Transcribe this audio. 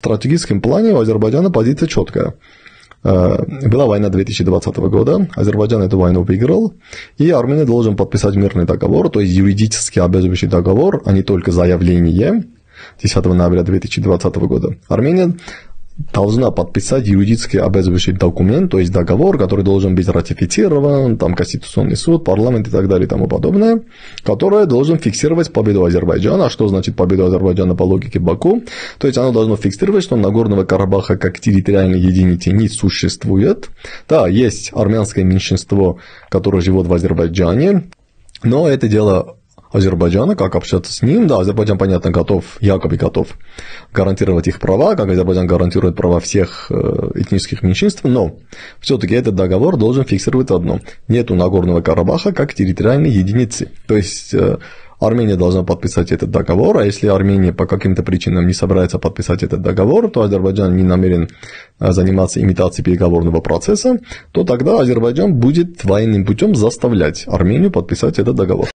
В стратегическом плане у Азербайджана позиция четкая. Э, была война 2020 года, Азербайджан эту войну выиграл, и Армения должен подписать мирный договор, то есть юридически обязывающий договор, а не только заявление 10 ноября 2020 года. Армения должна подписать юридически обязывающий документ, то есть договор, который должен быть ратифицирован, там Конституционный суд, парламент и так далее и тому подобное, который должен фиксировать победу Азербайджана. А что значит победу Азербайджана по логике Баку? То есть оно должно фиксировать, что Нагорного Карабаха как территориальной единицы не существует. Да, есть армянское меньшинство, которое живет в Азербайджане, но это дело Азербайджана, как общаться с ним. Да, Азербайджан, понятно, готов, якобы готов гарантировать их права, как Азербайджан гарантирует права всех э, этнических меньшинств, но все-таки этот договор должен фиксировать одно. Нету Нагорного Карабаха как территориальной единицы. То есть э, Армения должна подписать этот договор, а если Армения по каким-то причинам не собирается подписать этот договор, то Азербайджан не намерен э, заниматься имитацией переговорного процесса, то тогда Азербайджан будет военным путем заставлять Армению подписать этот договор.